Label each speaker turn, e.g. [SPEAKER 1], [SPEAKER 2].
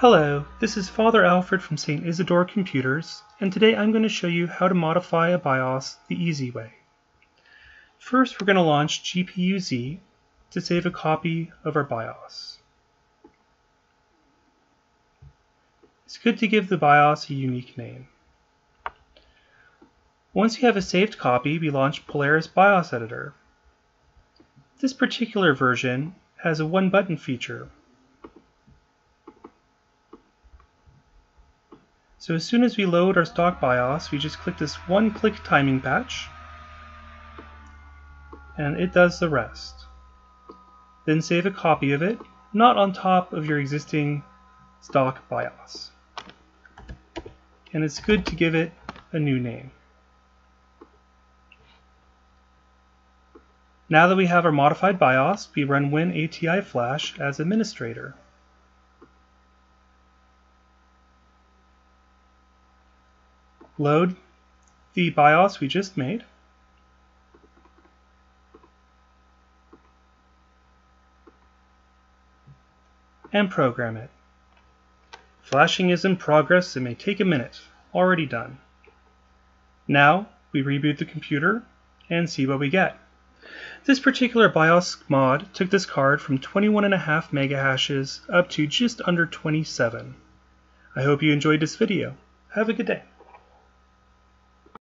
[SPEAKER 1] Hello, this is Father Alfred from St. Isidore Computers, and today I'm going to show you how to modify a BIOS the easy way. First, we're going to launch GPU-Z to save a copy of our BIOS. It's good to give the BIOS a unique name. Once you have a saved copy, we launch Polaris BIOS Editor. This particular version has a one-button feature. So as soon as we load our stock BIOS, we just click this one-click timing patch, and it does the rest. Then save a copy of it, not on top of your existing stock BIOS. And it's good to give it a new name. Now that we have our modified BIOS, we run WinATI Flash as administrator. Load the BIOS we just made. And program it. Flashing is in progress, it may take a minute. Already done. Now, we reboot the computer and see what we get. This particular BIOS mod took this card from 21.5 megahashes up to just under 27. I hope you enjoyed this video. Have a good day.